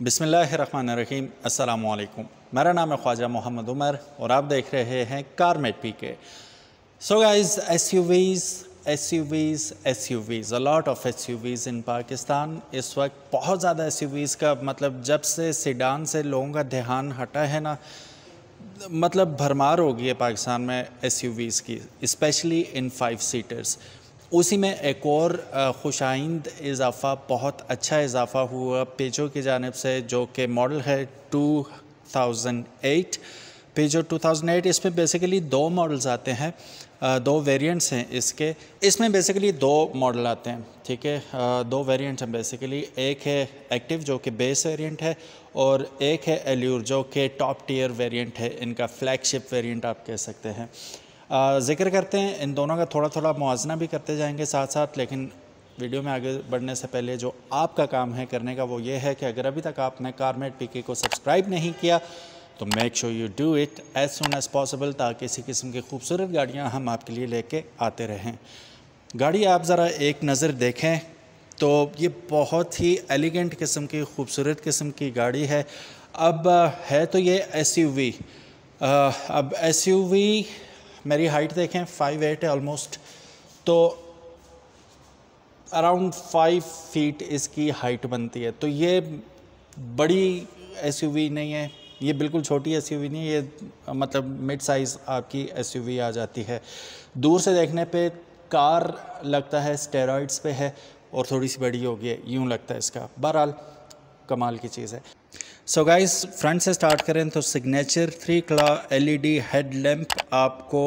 बिसमीम अल्लाम मेरा नाम है ख्वाजा मोहम्मद उमर और आप देख रहे हैं car Carmate P K so guys S U Vs S U Vs S U Vs a lot of S U Vs in Pakistan इस वक्त बहुत ज़्यादा एस यू वीज़ का मतलब जब से सीडान से लोगों का ध्यान हटा है ना मतलब भरमार हो गई है पाकिस्तान में एस यू वीज़ की स्पेशली इन फाइव सीटर्स उसी में एक और खुश आइंद इजाफ़ा, बहुत अच्छा इजाफ़ा हुआ पेजो की जानब से, जो कि मॉडल है 2008 पेजो 2008 इसमें बेसिकली दो मॉडल्स आते हैं दो वेरिएंट्स हैं इसके। इसमें बेसिकली दो मॉडल आते हैं, ठीक है? दो वेरिएंट्स हैं बेसिकली एक है एक्टिव जो कि बेस वेरिएंट है, और एक है एल्यूर जो कि टॉप टीयर वेरिएंट है, इनका फ्लैगशिप वेरिएंट आप कह सकते हैं। ज़िक्र करते हैं, इन दोनों का थोड़ा थोड़ा मुआजना भी करते जाएँगे साथ साथ लेकिन वीडियो में आगे बढ़ने से पहले जो आपका काम है करने का, वो ये है कि अगर अभी तक आपने कारमेट पीके को सब्सक्राइब नहीं किया तो make sure you do it as soon as possible ताकि इसी किस्म की खूबसूरत गाड़ियाँ हम आपके लिए लेके आते रहें। गाड़ी आप ज़रा एक नज़र देखें तो ये बहुत ही एलिगेंट किस्म की, खूबसूरत किस्म की गाड़ी है। अब है तो ये एस अब एसयूवी मेरी हाइट देखें फाइव एट है ऑलमोस्ट तो अराउंड फाइव फीट इसकी हाइट बनती है। तो ये बड़ी एसयूवी नहीं है, ये बिल्कुल छोटी एसयूवी नहीं है, ये मतलब मिड साइज़ आपकी एसयूवी आ जाती है। दूर से देखने पे कार लगता है स्टेरॉइड्स पे है, और थोड़ी सी बड़ी होगी, यूँ लगता है इसका। बहरहाल, कमाल की चीज़ है। सो गाइस फ्रंट से स्टार्ट करें तो signature three claw LED headlamp आपको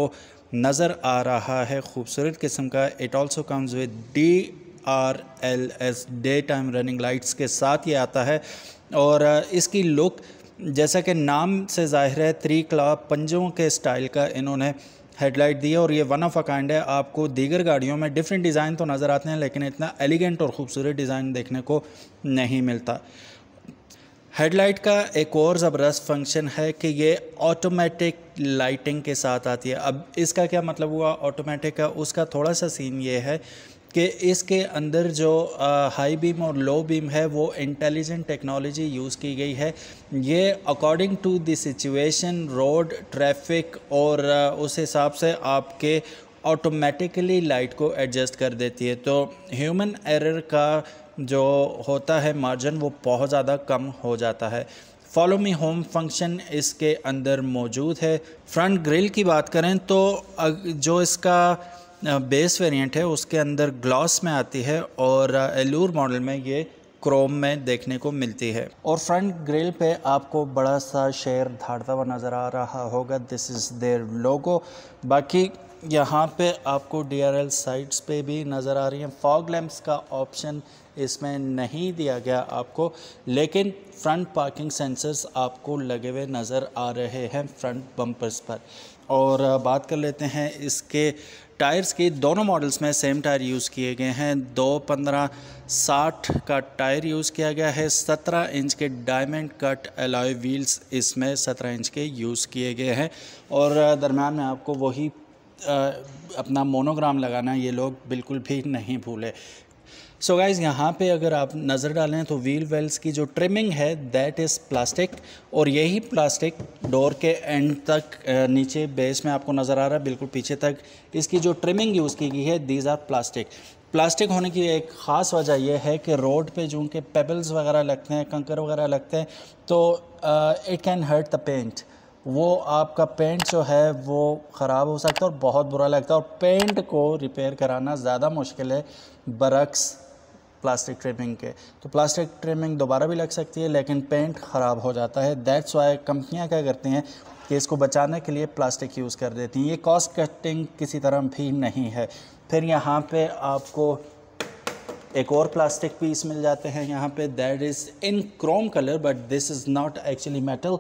नज़र आ रहा है। खूबसूरत किस्म का। It also comes with D R L S day time running lights के साथ ये आता है। और इसकी लुक जैसा कि नाम से ज़ाहिर है थ्री क्ला पंजों के स्टाइल का इन्होंने हेडलाइट दी है और ये वन ऑफ़ अ काइंड है। आपको दीगर गाड़ियों में डिफरेंट डिज़ाइन तो नज़र आते हैं, लेकिन इतना एलिगेंट और ख़ूबसूरत डिज़ाइन देखने को नहीं मिलता। हेडलाइट का एक और ज़बरदस्त फ़ंक्शन है कि ये ऑटोमेटिक लाइटिंग के साथ आती है। अब इसका क्या मतलब हुआ? ऑटोमेटिक का उसका थोड़ा सा सीन ये है कि इसके अंदर जो हाई बीम और लो बीम है, वो इंटेलिजेंट टेक्नोलॉजी यूज़ की गई है। ये according to the situation road traffic और उस हिसाब से आपके ऑटोमेटिकली लाइट को एडजस्ट कर देती है। तो ह्यूमन एरर का जो होता है मार्जिन वो बहुत ज़्यादा कम हो जाता है। फॉलो मी होम फ़ंक्शन इसके अंदर मौजूद है। फ्रंट ग्रिल की बात करें तो जो इसका बेस वेरिएंट है उसके अंदर ग्लॉस में आती है और एलूर मॉडल में ये क्रोम में देखने को मिलती है। और फ्रंट ग्रिल पे आपको बड़ा सा शेर धाड़ता हुआ नज़र आ रहा होगा। दिस इज़ देयर लोगो बाकी यहाँ पे आपको डी आर एल साइड्स पे भी नज़र आ रही हैं। फॉग लैम्प्स का ऑप्शन इसमें नहीं दिया गया आपको, लेकिन फ्रंट पार्किंग सेंसर्स आपको लगे हुए नज़र आ रहे हैं फ्रंट बम्पर्स पर। और बात कर लेते हैं इसके टायर्स की। दोनों मॉडल्स में सेम टायर यूज़ किए गए हैं। दो पंद्रह साठ का टायर यूज़ किया गया है। सत्रह इंच के डायमंड कट एलॉय व्हील्स इसमें सत्रह इंच के यूज़ किए गए हैं। और दरम्यान में आपको वही अपना मोनोग्राम लगाना ये लोग बिल्कुल भी नहीं भूले। सो गाइज़ यहाँ पे अगर आप नज़र डालें तो व्हील वेल्स की जो ट्रिमिंग है दैट इज़ प्लास्टिक और यही प्लास्टिक डोर के एंड तक नीचे बेस में आपको नज़र आ रहा है, बिल्कुल पीछे तक। इसकी जो ट्रिमिंग यूज़ की गई है दीज आर प्लास्टिक प्लास्टिक होने की एक ख़ास वजह यह है कि रोड पे जो उनके पेबल्स वगैरह लगते हैं, कंकर वगैरह लगते हैं तो it can hurt the paint वो आपका पेंट जो है, वो ख़राब हो सकता है और बहुत बुरा लगता है। और पेंट को रिपेयर कराना ज़्यादा मुश्किल है बरक्स प्लास्टिक ट्रिमिंग के। तो प्लास्टिक ट्रिमिंग दोबारा भी लग सकती है, लेकिन पेंट ख़राब हो जाता है। दैट्स वाई कंपनियाँ क्या करती हैं कि इसको बचाने के लिए प्लास्टिक यूज़ कर देती हैं। ये कॉस्ट कटिंग किसी तरह भी नहीं है। फिर यहाँ पे आपको एक और प्लास्टिक पीस मिल जाते हैं यहाँ पे। That is in chrome colour but this is not actually metal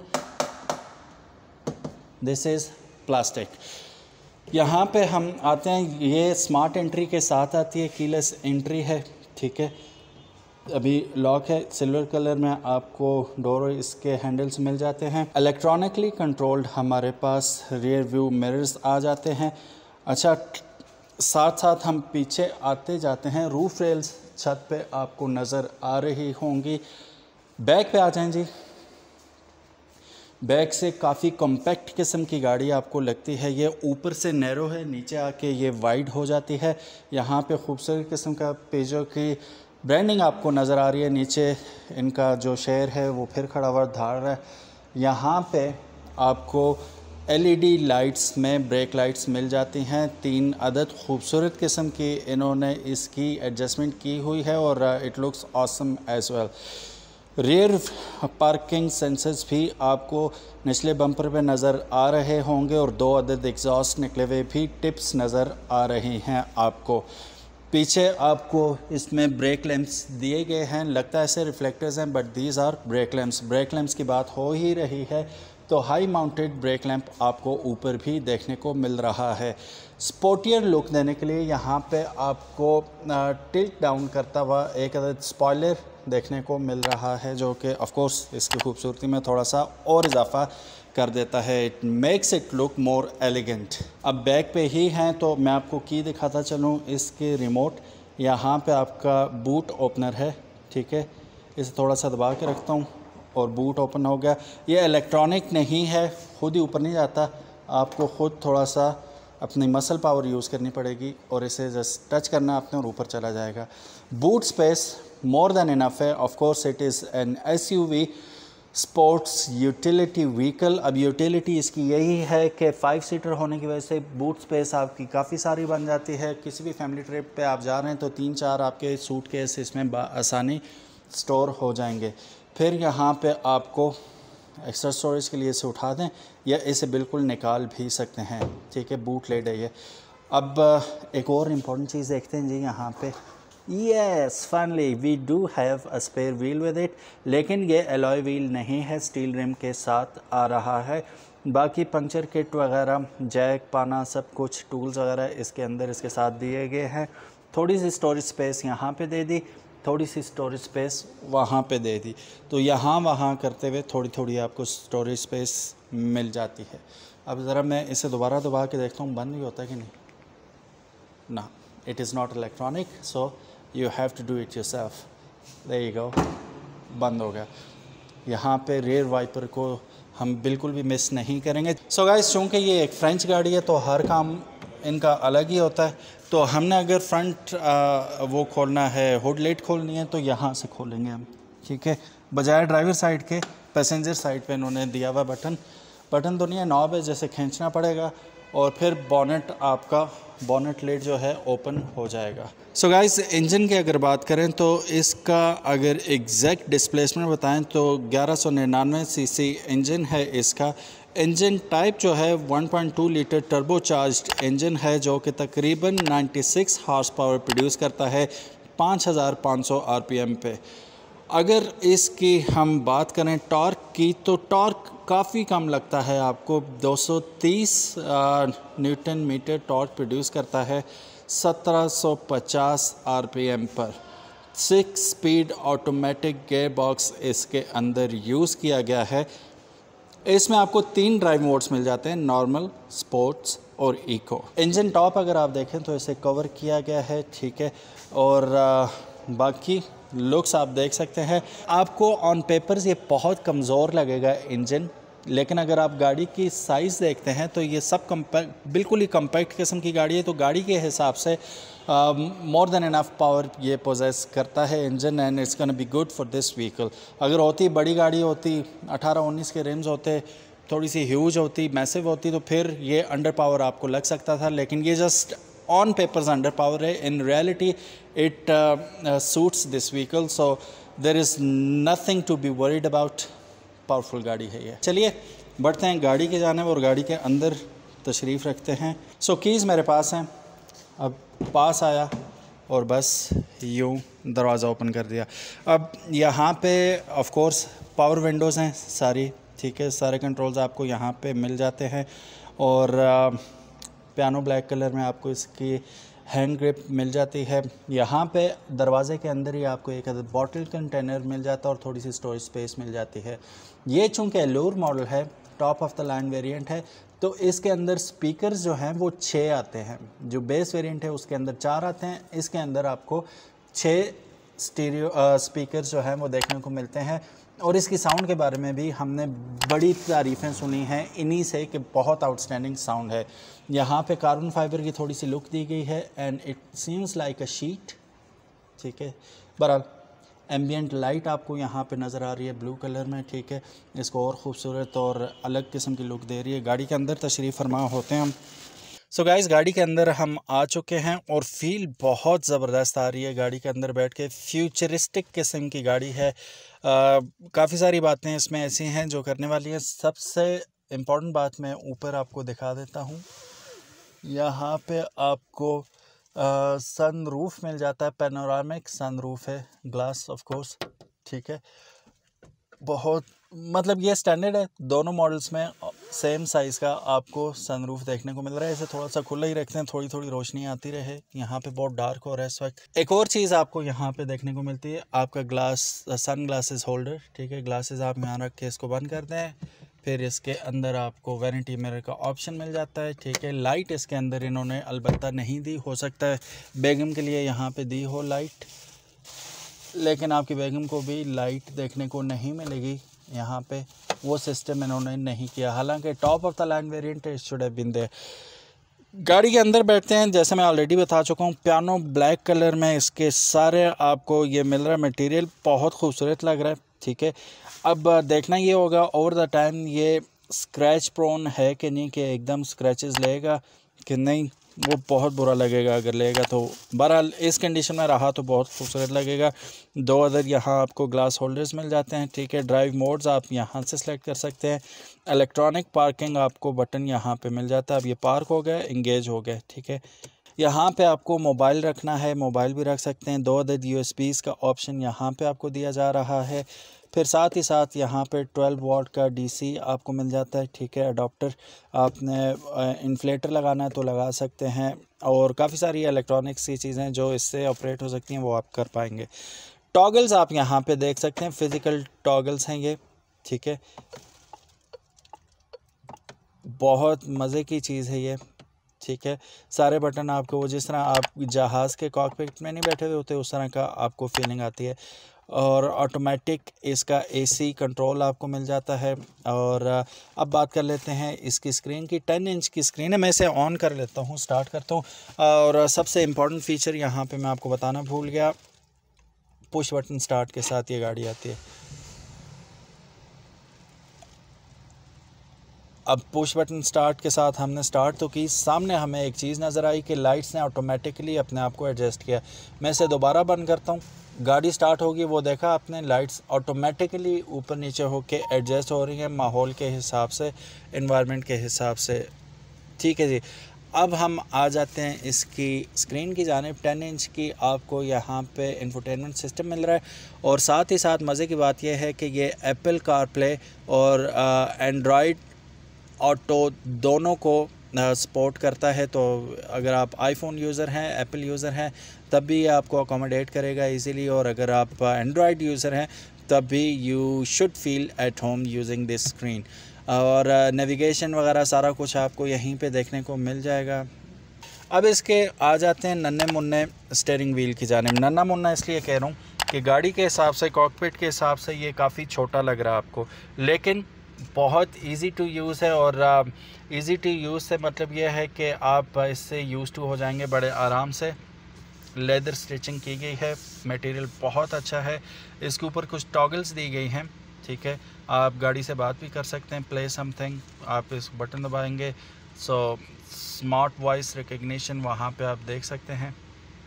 this is plastic यहाँ पे हम आते हैं। ये स्मार्ट एंट्री के साथ आती है। कीलेस एंट्री है। ठीक है? अभी लॉक है सिल्वर कलर में आपको डोर इसके हैंडल्स मिल जाते हैं। इलेक्ट्रॉनिकली कंट्रोल्ड हमारे पास रियर व्यू मिरर्स आ जाते हैं। अच्छा साथ साथ हम पीछे आते जाते हैं। रूफ रेल्स छत पे आपको नज़र आ रही होंगी। बैक पे आ जाएँ जी। बैक से काफ़ी कॉम्पैक्ट किस्म की गाड़ी आपको लगती है। ये ऊपर से नैरो है, नीचे आके ये वाइड हो जाती है। यहाँ पे खूबसूरत किस्म का पेजो की ब्रांडिंग आपको नज़र आ रही है। नीचे इनका जो शेयर है, वो फिर खड़ा हुआ धार रहा है। यहाँ पे आपको एलईडी लाइट्स में ब्रेक लाइट्स मिल जाती हैं। तीन अदद खूबसूरत किस्म की इन्होंने इसकी एडजस्टमेंट की हुई है और it looks awesome as well rear parking sensors भी आपको निचले बम्पर पे नज़र आ रहे होंगे और दो अदद एग्जॉस्ट निकले हुए भी टिप्स नज़र आ रही हैं आपको। पीछे आपको इसमें ब्रेक लैंप्स दिए गए हैं। लगता है ऐसे रिफ्लेक्टर्स हैं but these are brake lamps brake lamps की बात हो ही रही है तो हाई माउंटेड ब्रेक लैंप आपको ऊपर भी देखने को मिल रहा है। स्पोर्टियर लुक देने के लिए यहाँ पे आपको टिल्ट डाउन करता हुआ एक अदद स्पॉयलर देखने को मिल रहा है, जो कि ऑफ़ कोर्स इसकी खूबसूरती में थोड़ा सा और इजाफा कर देता है। It makes it look more elegant अब बैक पे ही हैं तो मैं आपको की दिखाता चलूँ। इसके रिमोट यहाँ पे आपका बूट ओपनर है, ठीक है? इसे थोड़ा सा दबा के रखता हूँ, और बूट ओपन हो गया। ये इलेक्ट्रॉनिक नहीं है, खुद ही ऊपर नहीं जाता। आपको ख़ुद थोड़ा सा अपनी मसल पावर यूज़ करनी पड़ेगी, और इसे जस्ट टच करना आपने और ऊपर चला जाएगा। Boot space more than enough है course it is an S U V sports utility vehicle अब यूटिलिटी इसकी यही है कि फ़ाइव सीटर होने की वजह से बूट स्पेस आपकी काफ़ी सारी बन जाती है। किसी भी फैमिली ट्रिप पे आप जा रहे हैं तो तीन चार आपके सूट केस इसमें आसानी स्टोर हो जाएँगे। फिर यहाँ पे आपको एक्स्ट्रा स्टोरेज के लिए इसे उठा दें या इसे बिल्कुल निकाल भी सकते हैं। ठीक है बूट लेट है ये। अब, एक और इंपॉर्टेंट चीज़ देखते हैं जी यहाँ पे। Yes finally we do have a spare wheel with it लेकिन ये एलॉय व्हील नहीं है स्टील रिम के साथ आ रहा है। बाकी पंचर किट वगैरह जैक पाना, सब कुछ टूल्स वगैरह इसके अंदर इसके साथ दिए गए हैं। थोड़ी सी स्टोरेज स्पेस यहाँ पे दे दी, थोड़ी सी स्टोरेज स्पेस वहाँ पे दे दी। तो यहाँ वहाँ करते हुए थोड़ी थोड़ी आपको स्टोरेज स्पेस मिल जाती है। अब ज़रा मैं इसे दोबारा दबा के देखता हूँ, बंद भी होता है कि नहीं? ना। It is not electronic so you have to do it yourself they go बंद हो गया। यहाँ पे रेयर वाइपर को हम बिल्कुल भी मिस नहीं करेंगे। सो so गाइस चूँकि ये एक फ्रेंच गाड़ी है तो हर काम इनका अलग ही होता है। तो हमने अगर फ्रंट आ, वो खोलना है हुड लेट खोलनी है तो यहाँ से खोलेंगे हम। ठीक है? बजाय ड्राइवर साइड के पैसेंजर साइड पे इन्होंने दिया हुआ बटन बटन तो नहीं है नॉब है जैसे खींचना पड़ेगा। और फिर बॉनेट आपका बॉनेट लेट जो है ओपन हो जाएगा। सो गाइस इंजन की अगर बात करें तो इसका अगर एग्जैक्ट डिस्प्लेसमेंट बताएँ तो ग्यारह सौ निन्यानवे सी सी इंजन है इसका। इंजन टाइप जो है 1.2 लीटर टर्बो चार्ज इंजन है जो कि तकरीबन 96 हार्स पावर प्रोड्यूस करता है 5500 आरपीएम पे। अगर इसकी हम बात करें टॉर्क की तो टॉर्क काफ़ी कम लगता है आपको। 230 न्यूटन मीटर टॉर्क प्रोड्यूस करता है 1750 आरपीएम पर। Six speed automatic gear box इसके अंदर यूज़ किया गया है। इसमें आपको तीन ड्राइव मोड्स मिल जाते हैं नॉर्मल स्पोर्ट्स और इको। इंजन टॉप अगर आप देखें तो इसे कवर किया गया है ठीक है। और आ, बाकी लुक्स आप देख सकते हैं। आपको ऑन पेपर्स ये बहुत कमज़ोर लगेगा इंजन। लेकिन अगर आप गाड़ी की साइज़ देखते हैं तो ये सब कम्पैक्ट बिल्कुल ही कम्पैक्ट किस्म की गाड़ी है। तो गाड़ी के हिसाब से मोर देन इनफ पावर ये पोजेस करता है engine and it's can be good for this vehicle अगर होती बड़ी गाड़ी, होती 18-19 के रिम्स होते, थोड़ी सी ह्यूज होती मैसिव होती तो फिर ये अंडर पावर आपको लग सकता था। लेकिन ये just on papers under power है। In reality it suits this vehicle so there is nothing to be worried about powerful गाड़ी है ये। चलिए, बढ़ते हैं गाड़ी के जाने और गाड़ी के अंदर तशरीफ़ रखते हैं। सो कीज़ मेरे पास हैं। अब पास आया और बस यूँ दरवाज़ा ओपन कर दिया। अब यहाँ pay off course power Windows हैं सारी, ठीक है? सारे कंट्रोल्स आपको यहाँ पे मिल जाते हैं। और पियानो ब्लैक कलर में आपको इसकी हैंड ग्रिप मिल जाती है। यहाँ पे दरवाज़े के अंदर ही आपको एक बॉटल कंटेनर मिल जाता है और थोड़ी सी स्टोरेज स्पेस मिल जाती है। ये चूँकि एलोर मॉडल है top of the line variant है तो इसके अंदर स्पीकर्स जो हैं वो छः आते हैं। जो बेस वेरिएंट है, उसके अंदर चार आते हैं। इसके अंदर आपको छः स्टीरियो स्पीकर जो हैं वो देखने को मिलते हैं। और इसकी साउंड के बारे में भी हमने बड़ी तारीफ़ें सुनी हैं। इन्हीं से कि बहुत आउटस्टैंडिंग साउंड है। यहाँ पे कार्बन फाइबर की थोड़ी सी लुक दी गई है and it seems like a sheet ठीक है? बहरहाल एम्बियट लाइट आपको यहाँ पे नज़र आ रही है ब्लू कलर में। ठीक है? इसको और ख़ूबसूरत और अलग किस्म की लुक दे रही है। गाड़ी के अंदर तशरीफ़ फरमा होते हैं हम। सो so गाइस गाड़ी के अंदर हम आ चुके हैं और फील बहुत ज़बरदस्त आ रही है गाड़ी के अंदर बैठ के। फ्यूचरिस्टिक किस्म की गाड़ी है। काफ़ी सारी बातें इसमें ऐसी हैं जो करने वाली हैं। सबसे इंपॉर्टेंट बात मैं ऊपर आपको दिखा देता हूँ। यहाँ पे आपको सन रूफ मिल जाता है। पेनोरामिक सन रूफ है। ग्लास ऑफ़ कोर्स ठीक है। बहुत मतलब ये स्टैंडर्ड है। दोनों मॉडल्स में सेम साइज़ का आपको सनरूफ देखने को मिल रहा है। इसे थोड़ा सा खुला ही रखते हैं थोड़ी थोड़ी रोशनी आती रहे। यहाँ पे बहुत डार्क हो रहा है इस वक्त। एक और चीज़ आपको यहाँ पे देखने को मिलती है, आपका ग्लास सन ग्लासेस होल्डर ठीक है? ग्लासेस आप यहाँ रख के इसको बंद करते हैं फिर इसके अंदर आपको वैनिटी मिरर का ऑप्शन मिल जाता है, ठीक है? लाइट इसके अंदर इन्होंने अलबत्ता नहीं दी, हो सकता है बेगम के लिए यहाँ पे दी हो लाइट लेकिन आपकी बेगम को भी लाइट देखने को नहीं मिलेगी। यहाँ पे वो सिस्टम इन्होंने नहीं किया। हालाँकि top of the line variant should have been there गाड़ी के अंदर बैठते हैं, जैसे मैं ऑलरेडी बता चुका हूँ पियानो ब्लैक कलर में इसके सारे आपको ये मिल रहा है मटेरियल बहुत खूबसूरत लग रहा है, ठीक है। अब देखना ये होगा ओवर द टाइम ये स्क्रैच प्रोन है कि नहीं, कि एकदम स्क्रैचेस लेगा कि नहीं। वो बहुत बुरा लगेगा, अगर लेगा तो। बहरहाल, इस कंडीशन में रहा तो बहुत खूबसूरत लगेगा। दो अदर यहाँ आपको ग्लास होल्डर्स मिल जाते हैं, ठीक है? ड्राइव मोड्स आप यहाँ से सेलेक्ट कर सकते हैं। इलेक्ट्रॉनिक पार्किंग आपको बटन यहाँ पे मिल जाता है। अब ये पार्क हो गया इंगेज हो गया, ठीक है? यहाँ पे आपको मोबाइल रखना है मोबाइल भी रख सकते हैं। दो अदद यू का ऑप्शन यहाँ पे आपको दिया जा रहा है। फिर साथ ही साथ यहाँ पे 12 वॉट का डीसी आपको मिल जाता है, ठीक है अडोप्टर आपने इन्फ्लेटर लगाना है तो लगा सकते हैं और काफ़ी सारी इलेक्ट्रॉनिक्स की चीज़ें जो इससे ऑपरेट हो सकती हैं, वो आप कर पाएँगे। टॉगल्स आप यहाँ पे देख सकते हैं फ़िज़िकल टॉगल्स हैं ये, ठीक है। बहुत मज़े की चीज़ है ये, ठीक है। सारे बटन आपको वो जिस तरह आप जहाज़ के कॉकपिट में नहीं बैठे हुए होते, उस तरह का आपको फीलिंग आती है। और ऑटोमेटिक इसका एसी कंट्रोल आपको मिल जाता है। और अब बात कर लेते हैं इसकी स्क्रीन की। टेन इंच की स्क्रीन है, मैं इसे ऑन कर लेता हूँ स्टार्ट करता हूँ। और सबसे इंपॉर्टेंट फ़ीचर यहाँ पे मैं आपको बताना भूल गया। पुश बटन स्टार्ट के साथ ये गाड़ी आती है। अब पुश बटन स्टार्ट के साथ हमने स्टार्ट तो की। सामने हमें एक चीज़ नज़र आई कि लाइट्स ने ऑटोमेटिकली अपने आप को एडजस्ट किया। मैं इसे दोबारा बंद करता हूँ। गाड़ी स्टार्ट होगी, वो देखा आपने लाइट्स ऑटोमेटिकली ऊपर नीचे होके एडजस्ट हो रही हैं माहौल के हिसाब से इन्वायरमेंट के हिसाब से। ठीक है जी, अब हम आ जाते हैं इसकी स्क्रीन की जानब टेन इंच की आपको यहाँ पे इंफोटेनमेंट सिस्टम मिल रहा है। और साथ ही साथ मज़े की बात यह है कि ये एप्पल कार प्ले और एंड्रॉयड ऑटो दोनों को सपोर्ट करता है। तो अगर आप आईफोन यूज़र हैं एप्पल यूज़र हैं तब भी ये आपको अकोमोडेट करेगा इजीली और अगर आप एंड्रॉयड यूज़र हैं, तब भी you should feel at home using this screen और नेविगेशन वगैरह सारा कुछ आपको यहीं पे देखने को मिल जाएगा. अब इसके आ जाते हैं नन्हे मुन्ने स्टेयरिंग व्हील की जाने नन्ना मुन्ना इसलिए कह रहा हूँ कि गाड़ी के हिसाब से कॉकपिट के हिसाब से ये काफ़ी छोटा लग रहा है आपको. लेकिन बहुत इजी टू यूज़ है और इजी टू यूज़ से मतलब ये है कि आप इससे यूज़ टू हो जाएँगे बड़े आराम से. लेदर स्टिचिंग की गई है मटेरियल बहुत अच्छा है। इसके ऊपर कुछ टॉगल्स दी गई हैं, ठीक है? आप गाड़ी से बात भी कर सकते हैं प्ले समथिंग आप इस बटन दबाएँगे सो स्मार्ट वॉइस रिकग्निशन वहाँ पे आप देख सकते हैं,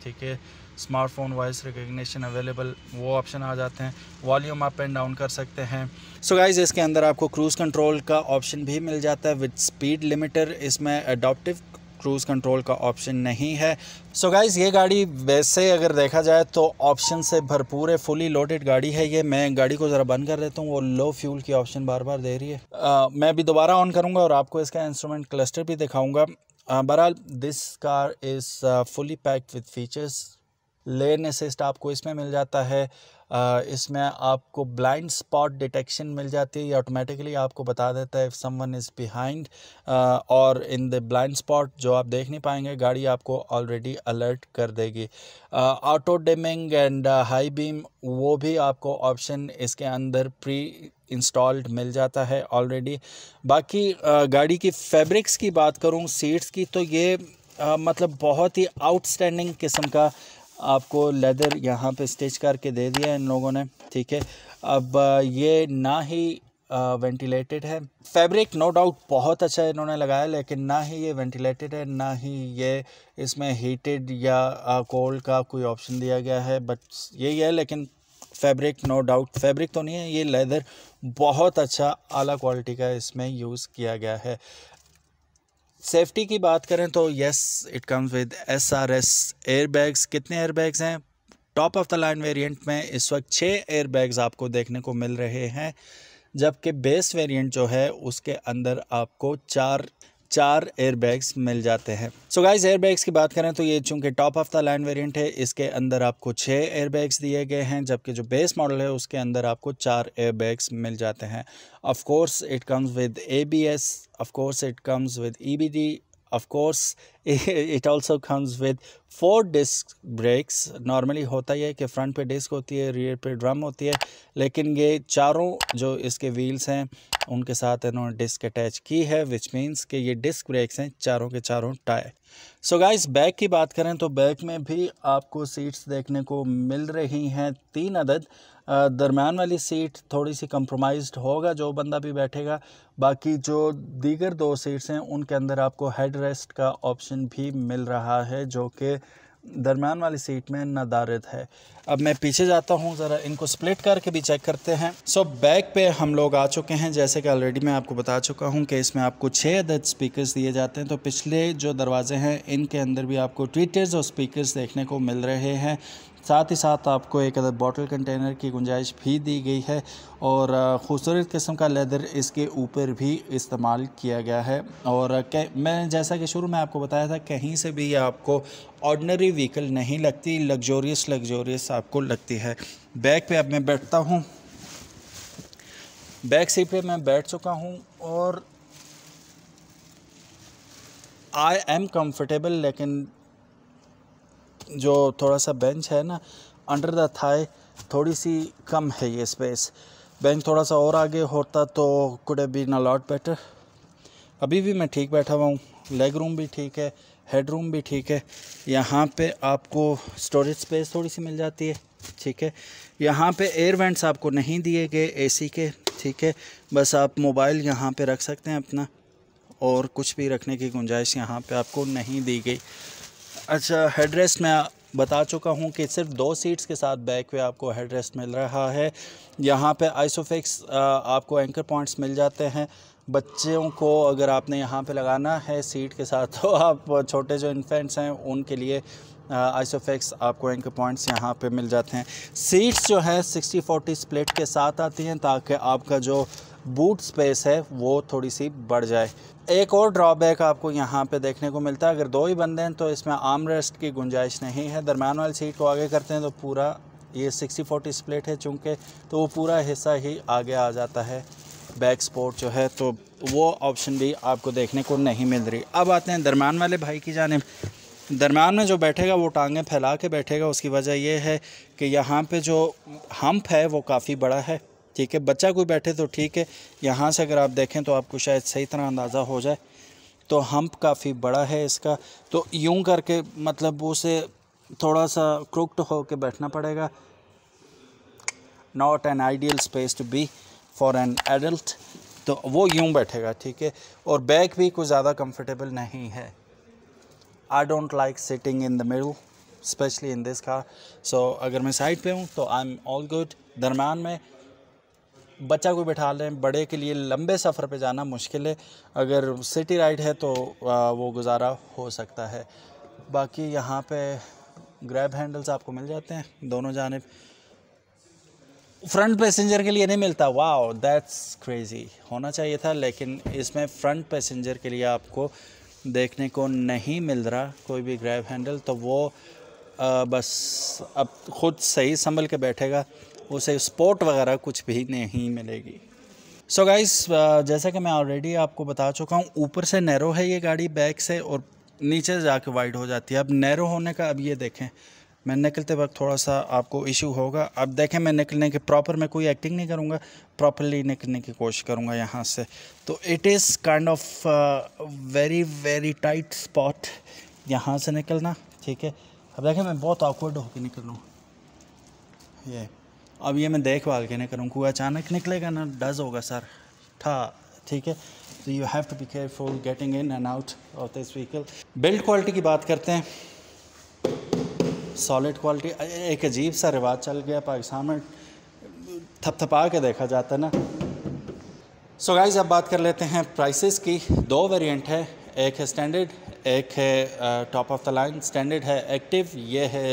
ठीक है? स्मार्टफ़ोन वॉइस रिकग्निशन अवेलेबल वो ऑप्शन आ जाते हैं। वॉल्यूम अप एंड डाउन कर सकते हैं। सो so गाइज़ इसके अंदर आपको क्रूज़ कंट्रोल का ऑप्शन भी मिल जाता है विद स्पीड लिमिटर इसमें अडोप्टिव क्रूज़ कंट्रोल का ऑप्शन नहीं है। सो so गाइज़ ये गाड़ी वैसे अगर देखा जाए तो ऑप्शन से भरपूर है फुली लोडेड गाड़ी है ये। मैं गाड़ी को ज़रा बंद कर देता हूँ वो लो फ्यूल की ऑप्शन बार बार दे रही है। uh, मैं अभी दोबारा ऑन करूँगा और आपको इसका इंस्ट्रूमेंट क्लस्टर भी दिखाऊँगा। बहरहाल this car is fully packed with features lane assist आपको इसमें मिल जाता है। इसमें आपको ब्लाइंड स्पॉट डिटेक्शन मिल जाती है ये ऑटोमेटिकली आपको बता देता है इफ़ समवन इज़ बिहाइंड और इन द ब्लाइंड स्पॉट जो आप देख नहीं पाएँगे गाड़ी आपको ऑलरेडी अलर्ट कर देगी। Auto dimming and high beam वो भी आपको ऑप्शन इसके अंदर प्री इंस्टॉल्ड मिल जाता है ऑलरेडी बाकी गाड़ी की फैब्रिक्स की बात करूँ सीट्स की तो ये आ, मतलब बहुत ही आउटस्टैंडिंग किस्म का आपको लेदर यहाँ पे स्टिच करके दे दिया इन लोगों ने, ठीक है? अब ये ना ही वेंटिलेटेड है। फैब्रिक नो डाउट बहुत अच्छा इन्होंने लगाया, लेकिन ना ही ये वेंटिलेटेड है, ना ही ये इसमें हीटेड या कोल्ड का कोई ऑप्शन दिया गया है बट यही है, लेकिन फैब्रिक नो डाउट फैब्रिक तो नहीं है, ये लेदर बहुत अच्छा आला क्वालिटी का इसमें यूज़ किया गया है। सेफ्टी की बात करें तो yes it comes with S R S air bags कितने एयर बैग्स हैं? Top of the line variant में इस वक्त छः एयर बैग्स आपको देखने को मिल रहे हैं, जबकि बेस वेरिएंट जो है, उसके अंदर आपको चार चार एयरबैग्स मिल जाते हैं। सो गाइस एयरबैग्स की बात करें तो ये चूँकि top of the line variant है, इसके अंदर आपको छः एयरबैग्स दिए गए हैं, जबकि जो बेस मॉडल है, उसके अंदर आपको चार एयरबैग्स मिल जाते हैं। Of course it comes with ABS of course it comes with EBD of course, it also comes with four disc brakes normally होता ही है कि फ्रंट पे डिस्क होती है रियर पे ड्रम होती है, लेकिन ये चारों जो इसके व्हील्स हैं, उनके साथ इन्होंने डिस्क अटैच की है विच मींस कि ये डिस्क ब्रेक्स हैं, चारों के चारों टायर। सो गाइस बैक की बात करें तो बैक में भी आपको सीट्स देखने को मिल रही हैं, तीन अदद। दरमियान वाली सीट थोड़ी सी कंप्रोमाइज्ड होगा जो बंदा भी बैठेगा। बाकी जो दीगर दो सीट्स हैं उनके अंदर आपको हेड रेस्ट का ऑप्शन भी मिल रहा है जो कि दरमियान वाली सीट में नदारद है। अब मैं पीछे जाता हूँ ज़रा इनको स्प्लिट करके भी चेक करते हैं। सो so, बैक पे हम लोग आ चुके हैं जैसे कि ऑलरेडी मैं आपको बता चुका हूँ कि इसमें आपको छः अदद स्पीकर्स दिए जाते हैं। तो पिछले जो दरवाजे हैं इनके अंदर भी आपको ट्विटर्स और स्पीकर्स देखने को मिल रहे हैं। साथ ही साथ आपको एक अदर बॉटल कंटेनर की गुंजाइश भी दी गई है और ख़ूबसूरत किस्म का लेदर इसके ऊपर भी इस्तेमाल किया गया है। और मैं जैसा कि शुरू में आपको बताया था, कहीं से भी आपको ऑर्डनरी व्हीकल नहीं लगती लग्जोरियस लग्जोरियस आपको लगती है। बैक पे अब मैं बैठता हूँ। बैक सीट पे मैं बैठ चुका हूँ और आई एम कंफर्टेबल लेकिन जो थोड़ा सा बेंच है ना अंडर द थाई थोड़ी सी कम है ये स्पेस बेंच थोड़ा सा और आगे होता तो could be a lot better अभी भी मैं ठीक बैठा हुआ हूँ लेग रूम भी ठीक है हेड रूम भी ठीक है. यहाँ पे आपको स्टोरेज स्पेस थोड़ी सी मिल जाती है, ठीक है. यहाँ पे एयर वेंट्स आपको नहीं दिए गए एसी के, ठीक है. बस आप मोबाइल यहाँ पे रख सकते हैं अपना, और कुछ भी रखने की गुंजाइश यहाँ पे आपको नहीं दी गई. अच्छा हेड रेस्ट मैं बता चुका हूँ कि सिर्फ़ दो सीट्स के साथ बैक पे आपको हेड रेस्ट मिल रहा है। यहाँ पे आइसोफिक्स आपको एंकर पॉइंट्स मिल जाते हैं। बच्चों को अगर आपने यहाँ पे लगाना है सीट के साथ तो आप छोटे जो इन्फेंट्स हैं, उनके लिए आइसोफिक्स आपको एंकर पॉइंट्स यहाँ पे मिल जाते हैं। सीट्स जो है सिक्सटी फोर्टी स्प्लिट के साथ आती हैं, ताकि आपका जो बूट स्पेस है, वो थोड़ी सी बढ़ जाए। एक और ड्रॉबैक आपको यहाँ पे देखने को मिलता है, अगर दो ही बंदे हैं तो इसमें आर्म रेस्ट की गुंजाइश नहीं है। दरम्यान वाली सीट को आगे करते हैं तो पूरा ये सिक्सटी फोर्टी स्प्लिट है चूँकि तो वो पूरा हिस्सा ही आगे आ जाता है बैक स्पोर्ट जो है तो वो ऑप्शन भी आपको देखने को नहीं मिल रही। अब आते हैं दरम्यान वाले भाई की जाने दरम्यान में जो बैठेगा, वो टांगें फैला के बैठेगा, उसकी वजह ये है कि यहाँ पे जो हम्प है, वो काफ़ी बड़ा है। ठीक है, बच्चा कोई बैठे तो ठीक है, यहाँ से अगर आप देखें तो आपको शायद सही तरह अंदाज़ा हो जाए। तो हम्प काफ़ी बड़ा है इसका तो यूँ करके मतलब उसे थोड़ा सा क्रुक्ड हो के बैठना पड़ेगा। Not an ideal space to be for an adult तो वो यूँ बैठेगा, ठीक है। और बैक भी कुछ ज़्यादा कंफर्टेबल नहीं है। I don't like sitting in the middle specially in this car so अगर मैं साइड पे हूँ तो आई एम ऑल गुड दरम्यान में बच्चा को बैठा लें बड़े के लिए लंबे सफ़र पे जाना मुश्किल है। अगर सिटी राइड है तो वो गुजारा हो सकता है। बाकी यहाँ पे ग्रैब हैंडल्स आपको मिल जाते हैं दोनों जानब। फ्रंट पैसेंजर के लिए नहीं मिलता। वाह दैट्स क्रेज़ी होना चाहिए था लेकिन इसमें फ्रंट पैसेंजर के लिए आपको देखने को नहीं मिल रहा कोई भी ग्रैब हैंडल तो वो आ, बस अब ख़ुद सही संभल के बैठेगा। उसे स्पोर्ट वगैरह कुछ भी नहीं मिलेगी। सो so गाइस जैसा कि मैं ऑलरेडी आपको बता चुका हूँ, ऊपर से नैरो है ये गाड़ी बैक से और नीचे जाके वाइड हो जाती है। अब नैरो होने का अब ये देखें, मैं निकलते वक्त थोड़ा सा आपको इशू होगा। अब देखें मैं निकलने के प्रॉपर मैं कोई एक्टिंग नहीं करूँगा प्रॉपरली निकलने की कोशिश करूँगा यहाँ से। तो it is kind of very very tight spot यहाँ से निकलना, ठीक है? अब देखें मैं बहुत ऑकवर्ड होकर निकल रहा हूँ। ये। अब ये मैं देखभाल के नहीं करूँ कोई अचानक निकलेगा ना डज होगा सर। था, ठीक है? तो you have to be careful getting in and out of this vehicle build quality की बात करते हैं। सॉलिड क्वालिटी एक अजीब सा रिवाज चल गया पाकिस्तान में। थपथपा के देखा जाता है ना। सो so गाइज़ अब बात कर लेते हैं प्राइसेस की। दो वेरिएंट है, एक है स्टैंडर्ड एक है top of the line standard है एक्टिव ये है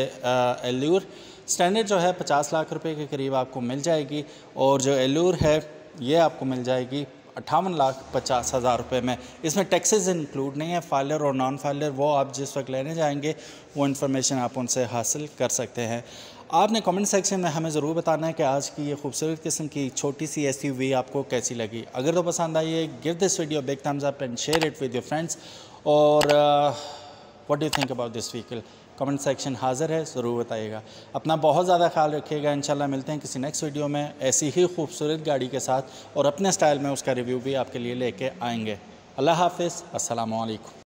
एल्यूर स्टैंडर्ड जो है पचास लाख रुपए के करीब आपको मिल जाएगी और जो एल्यूर है, ये आपको मिल जाएगी अट्ठावन लाख पचास हज़ार रुपये में। इसमें टैक्सेस इंक्लूड नहीं है फाइलर और नॉन फाइलर वो आप जिस वक्त लेने जाएँगे, वो इन्फॉर्मेशन आप उनसे हासिल कर सकते हैं। आपने कमेंट सेक्शन में हमें ज़रूर बताना है कि आज की ये खूबसूरत किस्म की छोटी सी एस आपको कैसी लगी। अगर तो पसंद आई है give this video big thumbs up and share it with your friends और what do think about this vehicle comment section हाज़िर है, ज़रूर बताइएगा। अपना बहुत ज़्यादा ख्याल रखिएगा, इंशाल्लाह मिलते हैं किसी नेक्स्ट वीडियो में। ऐसी ही खूबसूरत गाड़ी के साथ और अपने स्टाइल में उसका रिव्यू भी आपके लिए लेके आएँगे। अल्लाह हाफिज़ अस्सलाम वालेकुम